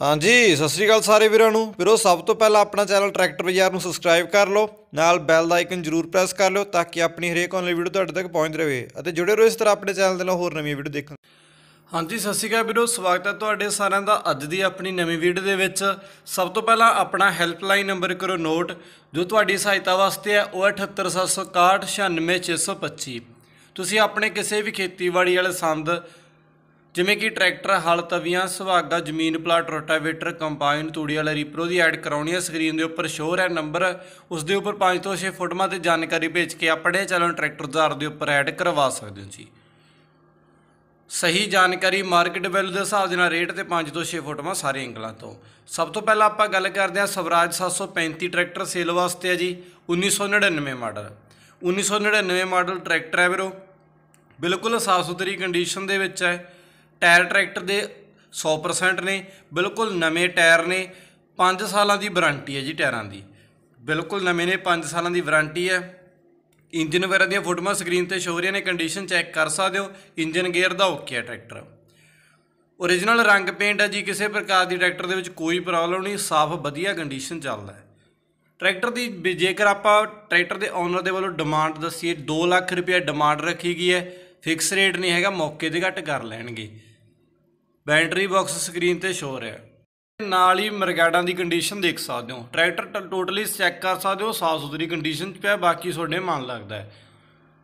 ਹਾਂਜੀ, ਸਤਿ ਸ੍ਰੀ ਅਕਾਲ ਸਾਰੇ ਵੀਰਾਂ ਨੂੰ। ਵੀਰੋ, ਸਭ ਤੋਂ ਪਹਿਲਾਂ ਆਪਣਾ ਚੈਨਲ ਟਰੈਕਟਰ ਬਾਜ਼ਾਰ ਨੂੰ ਸਬਸਕ੍ਰਾਈਬ ਕਰ ਲਓ। ਨਾਲ ਬੈਲ ਦਾ ਆਈਕਨ ਜਰੂਰ ਪ੍ਰੈਸ ਕਰ ਲਿਓ ਤਾਂ ਕਿ ਆਪਣੀ ਹਰੇਕ ਆਨਲਾਈਨ ਵੀਡੀਓ ਤੁਹਾਡੇ ਤੱਕ ਪਹੁੰਚ ਰਹੇ। ਅਤੇ ਜੁੜੇ ਰਹੋ ਇਸ ਤਰ੍ਹਾਂ ਆਪਣੇ ਚੈਨਲ ਦੇ ਨਾਲ ਹੋਰ ਨਵੀਆਂ ਵੀਡੀਓ ਦੇਖਣ। ਹਾਂਜੀ, ਸਤਿ ਸ਼੍ਰੀ ਅਕਾਲ ਵੀਰੋ, ਸਵਾਗਤ ਹੈ ਤੁਹਾਡੇ ਸਾਰਿਆਂ ਦਾ ਅੱਜ ਦੀ ਆਪਣੀ ਨਵੀਂ ਵੀਡੀਓ ਦੇ ਵਿੱਚ। ਸਭ ਤੋਂ ਪਹਿਲਾਂ ਆਪਣਾ ਹੈਲਪਲਾਈਨ ਨੰਬਰ ਕਰੋ ਨੋਟ ਜੋ ਤੁਹਾਡੀ ਸਹਾਇਤਾ ਵਾਸਤੇ ਹੈ, ਉਹ ਹੈ 78761 ਤੁਸੀਂ ਆਪਣੇ ਕਿਸੇ ਵੀ ਖੇਤੀਬਾੜੀ ਵਾਲੇ ਸੰਦ ਜਿਵੇਂ ਕਿ ਟਰੈਕਟਰ, ਹਲ, ਤਵੀਆਂ, ਸੁਹਾਗਾ ਜ਼ਮੀਨ ਪਲਾਟ, ਰੋਟਾਵੇਟਰ, ਕੰਬਾਈਨ, ਤੂੜੀ ਵਾਲਾ ਰੀਪਰੋ ਦੀ ਐਡ ਕਰਾਉਣੀ ਹੈ। ਸਕਰੀਨ ਦੇ ਉੱਪਰ ਸ਼ੋਰ ਹੈ ਨੰਬਰ ਉਸ ਦੇ ਉੱਪਰ 5 ਤੋਂ 6 ਫੋਟੋਆਂ ਤੇ ਜਾਣਕਾਰੀ ਭੇਜ ਕੇ ਆਪਣੇ ਚੈਨਲ ਟਰੈਕਟਰ ਜ਼ਾਰ ਦੇ ਉੱਪਰ ਐਡ ਕਰਵਾ ਸਕਦੇ ਹੋ ਜੀ। ਸਹੀ ਜਾਣਕਾਰੀ ਮਾਰਕੀਟ ਵੈਲਿਊ ਦੇ ਹਿਸਾਬ ਦੇ ਨਾਲ ਰੇਟ ਤੇ 5 ਤੋਂ 6 ਫੋਟੋਆਂ ਸਾਰੇ ਐਂਗਲਾਂ ਤੋਂ। ਸਭ ਤੋਂ ਪਹਿਲਾਂ ਆਪਾਂ ਗੱਲ ਕਰਦੇ ਹਾਂ ਸਵਰਾਜ 735 ਟਰੈਕਟਰ ਸੇਲ ਵਾਸਤੇ ਹੈ ਜੀ। 1999 ਮਾਡਲ 1999 ਮਾਡਲ ਟਰੈਕਟਰ ਹੈ ਵੀਰੋ। ਬਿਲਕੁਲ ਸਾਫ਼ ਸੁਥਰੀ ਕੰਡੀਸ਼ਨ ਦੇ ਵਿੱਚ ਹੈ। ਟਾਇਰ ਟਰੈਕਟਰ ਦੇ 100% ਨੇ, ਬਿਲਕੁਲ ਨਵੇਂ ਟਾਇਰ ਨੇ 5 ਸਾਲਾਂ ਦੀ ਵਾਰੰਟੀ ਹੈ ਜੀ ਟਾਇਰਾਂ ਦੀ। ਬਿਲਕੁਲ ਨਵੇਂ ਨੇ 5 ਸਾਲਾਂ ਦੀ ਵਾਰੰਟੀ ਹੈ। ਇੰਜਨ ਵਗੈਰਾ ਦੀਆਂ ਫੋਟੋਆਂ ਸਕਰੀਨ ਤੇ ਸ਼ੋ ਹੋ ਰਹੀਆਂ ਨੇ ਕੰਡੀਸ਼ਨ ਚੈੱਕ ਕਰ ਸਕਦੇ ਹੋ। ਇੰਜਨ ਗੇਅਰ ਦਾ ਓਕੇ ਹੈ ਟਰੈਕਟਰ। ਓਰੀਜਨਲ ਰੰਗ ਪੇਂਟ ਹੈ ਜੀ, ਕਿਸੇ ਪ੍ਰਕਾਰ ਦੀ ਟਰੈਕਟਰ ਦੇ ਵਿੱਚ ਕੋਈ ਪ੍ਰੋਬਲਮ ਨਹੀਂ, ਸਾਫ਼ ਵਧੀਆ ਕੰਡੀਸ਼ਨ ਚੱਲਦਾ ਹੈ। ਟਰੈਕਟਰ ਦੀ ਵੀ ਜੇਕਰ ਆਪਾਂ ਟਰੈਕਟਰ ਦੇ ਓਨਰ ਦੇ ਵੱਲੋਂ ਡਿਮਾਂਡ ਦੱਸੀਏ 2 ਲੱਖ ਰੁਪਏ ਡਿਮਾਂਡ ਰੱਖੀ ਗਈ ਹੈ ਫਿਕਸ ਰੇਟ ਨਹੀਂ ਹੈਗਾ, ਮੌਕੇ ਤੇ ਘੱਟ ਕਰ ਲੈਣਗੇ। ਬੈਟਰੀ ਬਾਕਸ ਸਕਰੀਨ ਤੇ ਸ਼ੋ ਰਿਹਾ ਨਾਲ ਹੀ ਮਰਗਾਡਾਂ ਦੀ ਕੰਡੀਸ਼ਨ ਦੇਖ ਸਕਦੇ ਹੋ। ਟਰੈਕਟਰ ਟੋਟਲੀ ਚੈੱਕ ਕਰ ਸਕਦੇ ਹੋ। ਸਾਫ਼ ਸੁਥਰੀ ਕੰਡੀਸ਼ਨ 'ਚ ਪਿਆ, ਬਾਕੀ ਤੁਹਾਡੇ ਮਨ ਲੱਗਦਾ ਹੈ।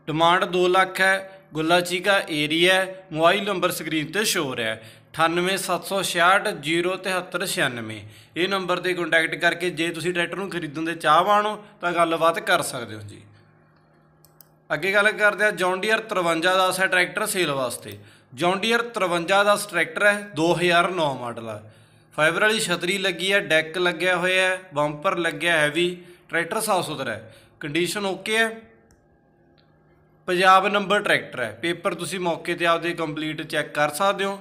ਡਿਮਾਂਡ 2 ਲੱਖ ਹੈ, Gulha Cheeka area mobile number screen ਤੇ ਸ਼ੋ ਰਿਹਾ ਹੈ। 9876607396 ਇਹ ਨੰਬਰ ਤੇ ਕੰਟੈਕਟ ਕਰਕੇ ਜੇ ਤੁਸੀਂ ਟਰੈਕਟਰ ਨੂੰ ਖਰੀਦਣ ਦੇ ਚਾਹਵਾਨ ਹੋ, ਤਾਂ ਗੱਲਬਾਤ ਕਰ ਸਕਦੇ ਹੋ ਜੀ। ਅੱਗੇ ਗੱਲ ਕਰਦੇ ਆ ਜੌਂਡੀਅਰ 5310 ਹੈ ਟਰੈਕਟਰ ਸੇਲ ਵਾਸਤੇ। ਜੌਂਡੀਅਰ 5310 ਟਰੈਕਟਰ ਹੈ 2009 ਮਾਡਲ ਆ। ਫਾਈਬਰ ਵਾਲੀ ਛਤਰੀ ਲੱਗੀ ਹੈ ਡੈਕ ਲੱਗਿਆ ਹੋਇਆ ਹੈ ਬੰਪਰ ਲੱਗਿਆ ਹੈਵੀ ਟਰੈਕਟਰ ਸਾਫ਼ ਸੁਥਰਾ ਹੈ। ਕੰਡੀਸ਼ਨ ਓਕੇ ਹੈ। ਪੰਜਾਬ ਨੰਬਰ ਟਰੈਕਟਰ ਹੈ। ਪੇਪਰ ਤੁਸੀਂ ਮੌਕੇ ਤੇ ਆਪਦੇ ਕੰਪਲੀਟ ਚੈੱਕ ਕਰ ਸਕਦੇ ਹੋ।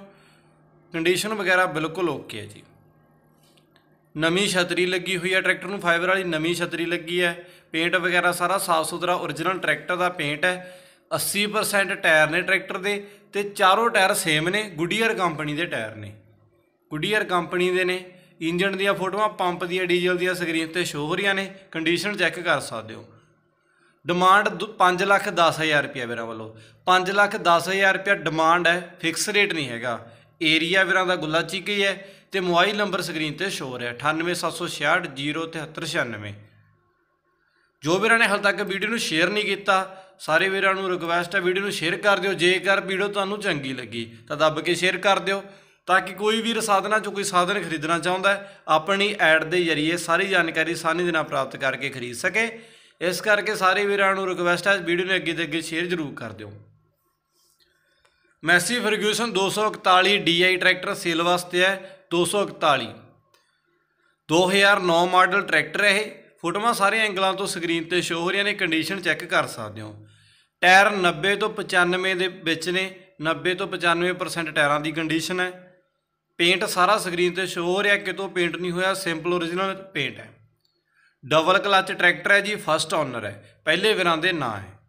ਕੰਡੀਸ਼ਨ ਵਗੈਰਾ ਬਿਲਕੁਲ ਓਕੇ ਹੈ ਜੀ। ਨਵੀਂ ਛਤਰੀ ਲੱਗੀ ਹੋਈ ਹੈ ਟਰੈਕਟਰ ਨੂੰ ਫਾਈਬਰ ਵਾਲੀ ਨਵੀਂ ਛਤਰੀ ਲੱਗੀ ਹੈ। ਪੇਂਟ ਵਗੈਰਾ ਸਾਰਾ ਸਾਫ਼ ਸੁਥਰਾ origignal ਟਰੈਕਟਰ ਦਾ ਪੇਂਟ ਹੈ। 80% ਟਾਇਰ ਨੇ ਟਰੈਕਟਰ ਦੇ ਤੇ ਚਾਰੋਂ ਟਾਇਰ ਸੇਮ ਨੇ ਗੁੱਡੀਅਰ ਕੰਪਨੀ ਦੇ ਟਾਇਰ ਨੇ। ਗੁੱਡੀਅਰ ਕੰਪਨੀ ਦੇ ਨੇ। ਇੰਜਨ ਦੀਆਂ ਫੋਟੋਆਂ, ਪੰਪ ਦੀਆਂ, ਡੀਜ਼ਲ ਦੀਆਂ ਸਕਰੀਨ ਤੇ ਸ਼ੋ ਹੋ ਰਹੀਆਂ ਨੇ। ਕੰਡੀਸ਼ਨ ਚੈੱਕ ਕਰ ਸਕਦੇ ਹੋ। ਡਿਮਾਂਡ 5 ਲੱਖ 10000 ਰੁਪਏ ਵੀਰਾਂ ਵੱਲੋਂ। 5 ਲੱਖ 10000 ਰੁਪਏ ਡਿਮਾਂਡ ਹੈ ਫਿਕਸ ਰੇਟ ਨਹੀਂ ਹੈਗਾ। ਏਰੀਆ ਵੀਰਾਂ ਦਾ ਗੁੱਲਾ ਚੀਕੀ ਹੈ ਤੇ ਮੋਬਾਈਲ ਨੰਬਰ ਸਕਰੀਨ ਤੇ ਸ਼ੋ ਰਿਹਾ 9876607396 ਜੋ ਵੀਰਾਂ ਨੇ ਹਾਲ ਤੱਕ ਵੀਡੀਓ ਨੂੰ ਸ਼ੇਅਰ ਨਹੀਂ ਕੀਤਾ ਸਾਰੇ ਵੀਰਾਂ ਨੂੰ ਰਿਕਵੈਸਟ ਹੈ ਵੀਡੀਓ ਨੂੰ ਸ਼ੇਅਰ ਕਰ ਦਿਓ। ਜੇਕਰ ਵੀਡੀਓ ਤੁਹਾਨੂੰ ਚੰਗੀ ਲੱਗੀ, ਤਾਂ ਦੱਬ ਕੇ ਸ਼ੇਅਰ ਕਰ ਦਿਓ। ਤਾਂ ਕਿ ਕੋਈ ਵੀ ਸਾਧਨਾ ਚੋਂ ਕੋਈ ਸਾਧਨ ਖਰੀਦਣਾ ਚਾਹੁੰਦਾ ਹੈ, ਆਪਣੀ ਐਡ ਦੇ ਜ਼ਰੀਏ ਸਾਰੀ ਜਾਣਕਾਰੀ ਆਸਾਨੀ ਦੇ ਨਾਲ ਪ੍ਰਾਪਤ ਕਰਕੇ ਖਰੀਦ ਸਕੇ। ਇਸ ਕਰਕੇ ਸਾਰੇ ਵੀਰਾਂ ਨੂੰ ਰਿਕਵੈਸਟ ਹੈ ਵੀਡੀਓ ਨੂੰ ਅੱਗੇ ਤੇ ਅੱਗੇ ਸ਼ੇਅਰ ਜ਼ਰੂਰ ਕਰ ਦਿਓ। Massey Ferguson 241 DI tractor sale ਵਾਸਤੇ ਹੈ 241 2009 ਮਾਡਲ ਟਰੈਕਟਰ ਹੈ ਇਹ। ਫੋਟੋਆਂ ਸਾਰੇ ਐਂਗਲਾਂ ਤੋਂ ਸਕਰੀਨ ਤੇ ਸ਼ੋ ਹੋ ਰਹੀਆਂ ਨੇ ਕੰਡੀਸ਼ਨ ਚੈੱਕ ਕਰ ਸਕਦੇ ਹੋ। ਟਾਇਰ 90 ਤੋਂ 95 ਦੇ ਵਿੱਚ ਨੇ 90 ਤੋਂ 95% ਟਾਇਰਾਂ ਦੀ ਕੰਡੀਸ਼ਨ ਹੈ। ਪੇਂਟ ਸਾਰਾ ਸਕਰੀਨ ਤੇ ਸ਼ੋ ਹੋ ਰਿਹਾ, ਕਿਤੋਂ ਪੇਂਟ ਨਹੀਂ ਹੋਇਆ ਸਿੰਪਲ origignal ਪੇਂਟ ਹੈ। ਡਬਲ ਕਲਚ ਟਰੈਕਟਰ ਹੈ ਜੀ ਫਸਟ ਓਨਰ ਹੈ, ਪਹਿਲੇ ਵਿਰਾਂ ਦੇ ਨਾਂ ਹੈ।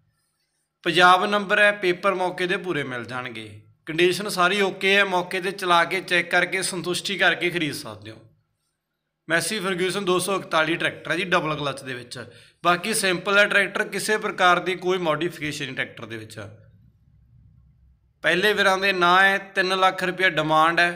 ਪੰਜਾਬ ਨੰਬਰ ਹੈ ਪੇਪਰ ਮੌਕੇ ਦੇ ਪੂਰੇ ਮਿਲ ਜਾਣਗੇ। ਕੰਡੀਸ਼ਨ ਸਾਰੀ ਓਕੇ ਹੈ, ਮੌਕੇ ਤੇ ਚਲਾ ਕੇ ਚੈੱਕ ਕਰਕੇ, ਸੰਤੁਸ਼ਟੀ ਕਰਕੇ ਖਰੀਦ ਸਕਦੇ ਹੋ। ਮੈਸੀ ਫਰਗਿਊਸਨ 241 ਟਰੈਕਟਰ ਹੈ ਜੀ ਡਬਲ ਕਲਚ ਦੇ ਵਿੱਚ। ਬਾਕੀ ਸਿੰਪਲ ਹੈ ਟਰੈਕਟਰ, ਕਿਸੇ ਪ੍ਰਕਾਰ ਦੀ ਕੋਈ ਮੋਡੀਫਿਕੇਸ਼ਨ ਨਹੀਂ ਟਰੈਕਟਰ ਦੇ ਵਿੱਚ। ਪਹਿਲੇ ਵੀਰਾਂ ਦੇ ਨਾਂ ਹੈ 3 ਲੱਖ ਰੁਪਏ ਡਿਮਾਂਡ ਹੈ।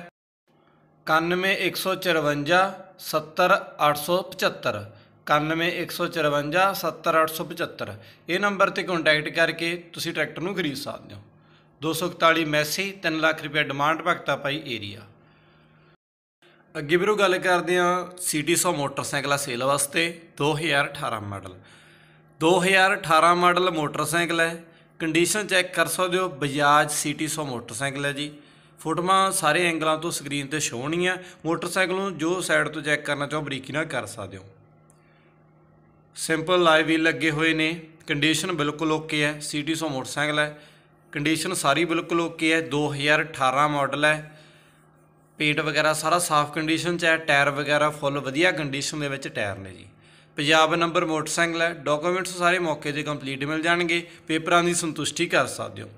9154 70875 9154 70875 ਇਹ ਨੰਬਰ ਤੇ ਕੰਟੈਕਟ ਕਰਕੇ ਤੁਸੀਂ ਟਰੈਕਟਰ ਨੂੰ ਖਰੀਦ ਸਕਦੇ ਹੋ। 241 ਮੈਸੀ 3 ਲੱਖ ਰੁਪਏ ਡਿਮਾਂਡ ਭਗਤਾ ਪਾਈ ਏਰੀਆ। ਅੱਗੇ ਵੀਰੋ ਗੱਲ ਕਰਦੇ ਆ ਸਿਟੀ 100 ਮੋਟਰਸਾਈਕਲ ਆ ਸੇਲ ਵਾਸਤੇ 2018 ਮਾਡਲ। 2018 ਮਾਡਲ ਮੋਟਰਸਾਈਕਲ ਹੈ। ਕੰਡੀਸ਼ਨ ਚੈੱਕ ਕਰ ਸਕਦੇ ਹੋ, ਬਜਾਜ ਸਿਟੀ 100 ਮੋਟਰਸਾਈਕਲ ਹੈ ਜੀ। ਫੋਟੋਆਂ ਸਾਰੇ ਐਂਗਲਾਂ ਤੋਂ ਸਕਰੀਨ ਤੇ ਸ਼ੋ ਹੋਣੀਆਂ। ਮੋਟਰਸਾਈਕਲ ਨੂੰ ਜੋ ਸਾਈਡ ਤੋਂ ਚੈੱਕ ਕਰਨਾ ਚਾਹੋ, ਬਰੀਕੀ ਨਾਲ ਕਰ ਸਕਦੇ ਹੋ। ਸਿੰਪਲ ਲਾਈਵ ਵੀ ਲੱਗੇ ਹੋਏ ਨੇ। ਕੰਡੀਸ਼ਨ ਬਿਲਕੁਲ ਓਕੇ ਹੈ। ਸੀਟੀ 100 ਮੋਟਰਸਾਈਕਲ ਹੈ। ਕੰਡੀਸ਼ਨ ਸਾਰੀ ਬਿਲਕੁਲ ਓਕੇ ਹੈ। 2018 ਮਾਡਲ ਹੈ। ਪੇਟ ਵਗੈਰਾ ਸਾਰਾ ਸਾਫ਼ ਕੰਡੀਸ਼ਨ 'ਚ ਹੈ ਟਾਇਰ ਵਗੈਰਾ ਫੁੱਲ ਵਧੀਆ ਕੰਡੀਸ਼ਨ ਦੇ ਵਿੱਚ ਟਾਇਰ ਨੇ ਜੀ। ਪੰਜਾਬ ਨੰਬਰ ਮੋਟਰਸਾਈਕਲ ਹੈ ਡਾਕੂਮੈਂਟਸ ਸਾਰੇ ਮੌਕੇ ਤੇ ਕੰਪਲੀਟ ਮਿਲ ਜਾਣਗੇ, ਪੇਪਰਾਂ ਦੀ ਸੰਤੁਸ਼ਟੀ ਕਰ ਸਕਦੇ ਹੋ।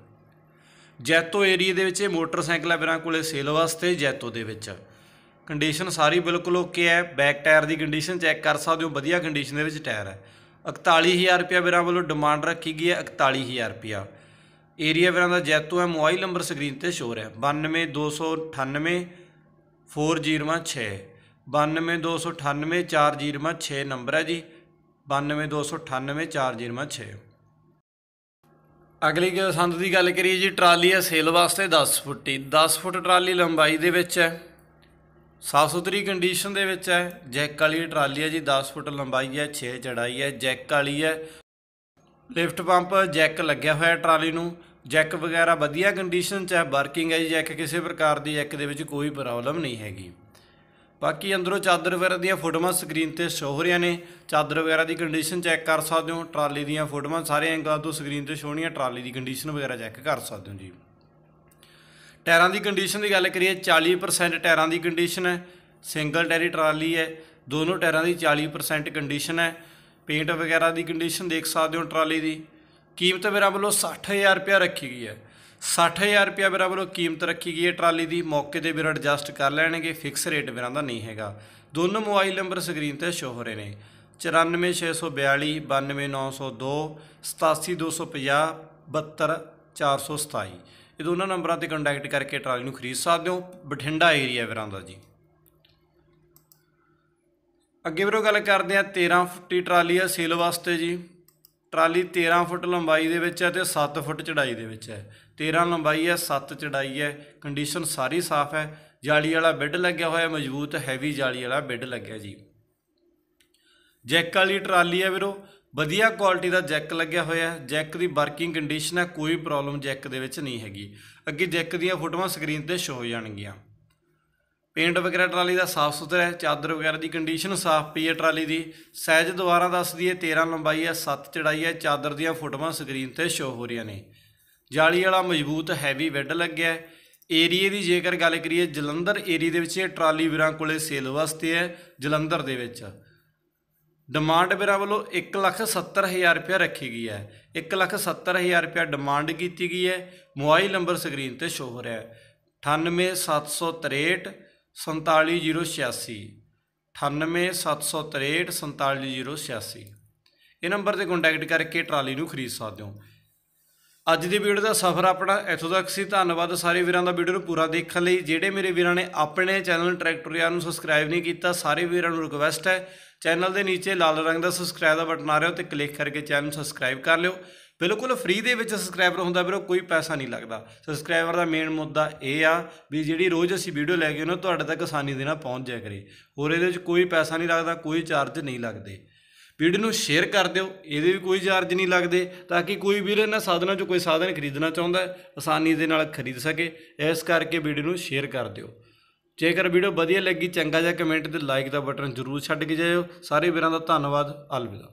ਜੈਤੋ ਏਰੀਆ ਦੇ ਵਿੱਚ ਇਹ ਮੋਟਰਸਾਈਕਲ ਹੈ ਵੀਰਾਂ ਕੋਲੇ ਸੇਲ ਵਾਸਤੇ ਜੈਤੋ ਦੇ ਵਿੱਚ। ਕੰਡੀਸ਼ਨ ਸਾਰੀ ਬਿਲਕੁਲ ਓਕੇ ਹੈ ਬੈਕ ਟਾਇਰ ਦੀ ਕੰਡੀਸ਼ਨ ਚੈੱਕ ਕਰ ਸਕਦੇ ਹੋ, ਵਧੀਆ ਕੰਡੀਸ਼ਨ ਦੇ ਵਿੱਚ ਟਾਇਰ ਹੈ। 41000 ਰੁਪਇਆ ਵੀਰਾਂ ਵੱਲੋਂ ਡਿਮਾਂਡ ਰੱਖੀ ਗਈ ਹੈ 41000 ਰੁਪਇਆ। ਏਰੀਆ ਵੀਰਾਂ ਦਾ ਜੈਤੋ ਹੈ, ਮੋਬਾਈਲ ਨੰਬਰ ਸਕਰੀਨ ਤੇ ਸ਼ੋਰ ਹੈ। 92298 4006 92298 4006 ਨੰਬਰ ਹੈ ਜੀ 92298 4006 ਅਗਲੀ ਸੰਦ ਦੀ ਗੱਲ ਕਰੀਏ ਜੀ, ਟਰਾਲੀ ਹੈ ਸੇਲ ਵਾਸਤੇ 10 ਫੁੱਟੀ। 10 ਫੁੱਟ ਟਰਾਲੀ ਲੰਬਾਈ ਦੇ ਵਿੱਚ ਹੈ ਸਾਫ਼ ਸੁਥਰੀ ਕੰਡੀਸ਼ਨ ਦੇ ਵਿੱਚ ਹੈ, ਜੈਕ ਵਾਲੀ ਟਰਾਲੀ ਹੈ ਜੀ 10 ਫੁੱਟ ਲੰਬਾਈ ਹੈ 6 ਚੜਾਈ ਹੈ, ਜੈਕ ਵਾਲੀ ਹੈ। ਲਿਫਟ ਪੰਪ ਜੈਕ ਲੱਗਿਆ ਹੋਇਆ ਟਰਾਲੀ ਨੂੰ ਜੈਕ ਵਗੈਰਾ ਵਧੀਆ ਕੰਡੀਸ਼ਨ 'ਚ ਹੈ ਵਰਕਿੰਗ ਹੈ ਜੀ, ਜੈਕ ਕਿਸੇ ਪ੍ਰਕਾਰ ਦੀ, ਜੈਕ ਦੇ ਵਿੱਚ ਕੋਈ ਪ੍ਰੋਬਲਮ ਨਹੀਂ ਹੈਗੀ। ਬਾਕੀ ਅੰਦਰੋਂ ਚਾਦਰ ਵਗੈਰਾ ਦੀਆਂ ਫੋਟੋਆਂ ਸਕਰੀਨ ਤੇ ਸ਼ੋ ਹੋ ਰਹੀਆਂ ਨੇ। ਚਾਦਰ ਵਗੈਰਾ ਦੀ ਕੰਡੀਸ਼ਨ ਚੈੱਕ ਕਰ ਸਕਦੇ ਹੋ। ਟਰਾਲੀ ਦੀਆਂ ਫੋਟੋਆਂ ਸਾਰੇ ਐਂਗਲਾਂ ਤੋਂ ਸਕਰੀਨ ਤੇ ਸ਼ੋ ਟਰਾਲੀ ਦੀ ਕੰਡੀਸ਼ਨ ਵਗੈਰਾ ਚੈੱਕ ਕਰ ਸਕਦੇ ਹੋ ਜੀ। ਟਾਇਰਾਂ ਦੀ ਕੰਡੀਸ਼ਨ ਦੀ ਗੱਲ ਕਰੀਏ 40% ਟਾਇਰਾਂ ਦੀ ਕੰਡੀਸ਼ਨ ਹੈ। ਸਿੰਗਲ ਟਾਇਰੀ ਟਰਾਲੀ ਹੈ। ਦੋਨੋਂ ਟਾਇਰਾਂ ਦੀ 40% ਕੰਡੀਸ਼ਨ ਹੈ। ਪੇਂਟ ਵਗੈਰਾ ਦੀ ਕੰਡੀਸ਼ਨ ਦੇਖ ਸਕਦੇ ਹੋ ਟਰਾਲੀ ਦੀ। ਕੀਮਤ ਮੇਰਾ ਵੱਲੋਂ 60000 ਰੁਪਇਆ ਰੱਖੀ ਗਈ ਹੈ। 60000 ਰੁਪਇਆ ਮੇਰਾ ਵੱਲੋਂ ਕੀਮਤ ਰੱਖੀ ਗਈ ਹੈ। ਟਰਾਲੀ ਦੀ ਮੌਕੇ ਤੇ ਵੀਰ ਐਡਜਸਟ ਕਰ ਲੈਣਗੇ। ਫਿਕਸ ਰੇਟ ਵੀਰਾਂ ਦਾ ਨਹੀਂ ਹੈਗਾ। ਦੋਨੋਂ ਮੋਬਾਈਲ ਨੰਬਰ ਸਕਰੀਨ ਤੇ ਸ਼ੋ ਹੋ ਰਹੇ ਨੇ। 94642 92902 87250 72427 ਇਹ ਦੋਨਾਂ ਨੰਬਰਾਂ ਤੇ ਕੰਟੈਕਟ ਕਰਕੇ ਟਰਾਲੀ ਨੂੰ ਖਰੀਦ ਸਕਦੇ ਹੋ। ਬਠਿੰਡਾ ਏਰੀਆ ਵੀਰਾਂ ਦਾ ਜੀ। ਅੱਗੇ ਵੀਰੋ ਗੱਲ ਕਰਦੇ ਆ 13 ਫੁੱਟੀ ਟਰਾਲੀ ਆ ਸੇਲ ਵਾਸਤੇ ਜੀ। ਟਰਾਲੀ 13 ਫੁੱਟ ਲੰਬਾਈ ਦੇ ਵਿੱਚ ਹੈ ਤੇ 7 ਫੁੱਟ ਚੜਾਈ ਦੇ ਵਿੱਚ ਹੈ। 13 ਲੰਬਾਈ ਹੈ 7 ਚੜਾਈ ਹੈ ਕੰਡੀਸ਼ਨ ਸਾਰੀ ਸਾਫ਼ ਹੈ। ਜਾਲੀ ਵਾਲਾ ਬੈੱਡ ਲੱਗਿਆ ਹੋਇਆ, ਮਜ਼ਬੂਤ ਹੈਵੀ ਜਾਲੀ ਵਾਲਾ ਬੈੱਡ ਲੱਗਿਆ ਜੀ। ਜੈਕ ਵਾਲੀ ਟਰਾਲੀ ਹੈ ਵੀਰੋ, ਵਧੀਆ ਕੁਆਲਿਟੀ ਦਾ ਜੈਕ ਲੱਗਿਆ ਹੋਇਆ ਹੈ। ਜੈਕ ਦੀ ਵਰਕਿੰਗ ਕੰਡੀਸ਼ਨ ਹੈ, ਕੋਈ ਪ੍ਰੋਬਲਮ ਜੈਕ ਦੇ ਵਿੱਚ ਨਹੀਂ ਹੈਗੀ। ਅੱਗੇ ਜੈਕ ਦੀਆਂ ਫੋਟੋਆਂ ਸਕਰੀਨ ਤੇ ਸ਼ੋ ਹੋ ਜਾਣਗੀਆਂ। ਪੇਂਟ ਵਗੈਰਾ ਟਰਾਲੀ ਦਾ ਸਾਫ਼ ਸੁਥਰਾ ਹੈ, ਚਾਦਰ ਵਗੈਰਾ ਦੀ ਕੰਡੀਸ਼ਨ ਸਾਫ਼ ਪਈ ਹੈ ਟਰਾਲੀ ਦੀ। ਸਾਈਜ਼ ਦੁਬਾਰਾ ਦੱਸ ਦਈਏ 13 ਲੰਬਾਈ ਹੈ 7 ਚੜਾਈ ਹੈ, ਚਾਦਰ ਦੀਆਂ ਫੋਟੋਆਂ ਸਕਰੀਨ ਤੇ ਸ਼ੋ ਹੋ ਰਹੀਆਂ ਨੇ। ਜਾਲੀ ਵਾਲਾ ਮਜ਼ਬੂਤ ਹੈਵੀ ਬੈੱਡ ਲੱਗਿਆ ਹੈ। ਏਰੀਏ ਦੀ ਜੇਕਰ ਗੱਲ ਕਰੀਏ, ਜਲੰਧਰ ਏਰੀਏ ਦੇ ਵਿੱਚ ਇਹ ਟਰਾਲੀ ਵੀਰਾਂ ਕੋਲੇ ਸੇਲ ਵਾਸਤੇ ਹੈ, ਜਲੰਧਰ ਦੇ ਵਿੱਚ। ਡਿਮਾਂਡ ਵੀਰਾਂ ਵੱਲੋਂ 170000 ਰੁਪਏ ਰੱਖੀ ਗਈ ਹੈ। 170000 ਰੁਪਏ ਡਿਮਾਂਡ ਕੀਤੀ ਗਈ ਹੈ। ਮੋਬਾਈਲ ਨੰਬਰ ਸਕਰੀਨ ਤੇ ਸ਼ੋ ਹੋ ਰਿਹਾ ਹੈ। 98763 47086 98763 47086 ਇਹ ਨੰਬਰ ਤੇ ਕੰਟੈਕਟ ਕਰਕੇ ਟਰਾਲੀ ਨੂੰ ਖਰੀਦ ਸਕਦੇ ਹੋ। ਅੱਜ ਦੀ ਵੀਡੀਓ ਦਾ ਸਫ਼ਰ ਆਪਣਾ ਇੱਥੋਂ ਤੱਕ ਸੀ। ਧੰਨਵਾਦ ਸਾਰੇ ਵੀਰਾਂ ਦਾ ਵੀਡੀਓ ਨੂੰ ਪੂਰਾ ਦੇਖਣ ਲਈ। ਜਿਹੜੇ ਮੇਰੇ ਵੀਰਾਂ ਨੇ ਆਪਣੇ ਚੈਨਲ ਟਰੈਕਟੋਰੀਆ ਨੂੰ ਸਬਸਕ੍ਰਾਈਬ ਨਹੀਂ ਕੀਤਾ, ਸਾਰੇ ਵੀਰਾਂ ਨੂੰ ਰਿਕਵੈਸਟ ਹੈ ਚੈਨਲ ਦੇ ਨੀਚੇ ਲਾਲ ਰੰਗ ਦਾ ਸਬਸਕ੍ਰਾਈਬ ਦਾ ਬਟਨ ਆ ਰਿਹਾ ਤੇ ਕਲਿੱਕ ਕਰਕੇ ਚੈਨਲ ਨੂੰ ਸਬਸਕ੍ਰਾਈਬ ਕਰ ਲਿਓ। ਬਿਲਕੁਲ ਫ੍ਰੀ ਦੇ ਵਿੱਚ ਸਬਸਕ੍ਰਾਈਬਰ ਹੁੰਦਾ ਵੀਰੋ, ਕੋਈ ਪੈਸਾ ਨਹੀਂ ਲੱਗਦਾ। ਸਬਸਕ੍ਰਾਈਬਰ ਦਾ ਮੇਨ ਮੁੱਦਾ ਇਹ ਆ ਵੀ ਜਿਹੜੀ ਰੋਜ਼ ਅਸੀਂ ਵੀਡੀਓ ਲੈ ਕੇ ਆਉਂਦੇ ਤੁਹਾਡੇ ਤੱਕ ਆਸਾਨੀ ਦੇ ਨਾਲ ਪਹੁੰਚ ਜਾਇਆ ਕਰੇ। ਹੋਰ ਇਹਦੇ ਵਿੱਚ ਕੋਈ ਪੈਸਾ ਨਹੀਂ ਲੱਗਦਾ, ਕੋਈ ਚਾਰਜ ਨਹੀਂ ਲੱਗਦੇ। ਵੀਡੀਓ ਨੂੰ ਸ਼ੇਅਰ ਕਰ ਦਿਓ, ਇਹਦੇ ਵੀ ਕੋਈ ਚਾਰਜ ਨਹੀਂ ਲੱਗਦੇ, ਤਾਂ ਕਿ ਕੋਈ ਵੀਰ ਇਹਨਾਂ ਸਾਧਨਾਂ 'ਚੋਂ ਕੋਈ ਸਾਧਨ ਖਰੀਦਣਾ ਚਾਹੁੰਦਾ ਹੈ, ਆਸਾਨੀ ਦੇ ਨਾਲ ਖਰੀਦ ਸਕੇ। ਇਸ ਕਰਕੇ ਵੀਡੀਓ ਨੂੰ ਸ਼ੇਅਰ ਕਰ ਦਿਓ। ਜੇਕਰ ਵੀਡੀਓ ਵਧੀਆ ਲੱਗੀ, ਚੰਗਾ ਜਿਹਾ ਕਮੈਂਟ ਤੇ ਲਾਈਕ ਦਾ ਬਟਨ ਜ਼ਰੂਰ ਛੱਡ ਕੇ ਜਾਇਓ। ਸਾਰੇ ਵੀਰਾਂ ਦਾ ਧੰਨਵਾਦ ਅਲਵਿਦਾ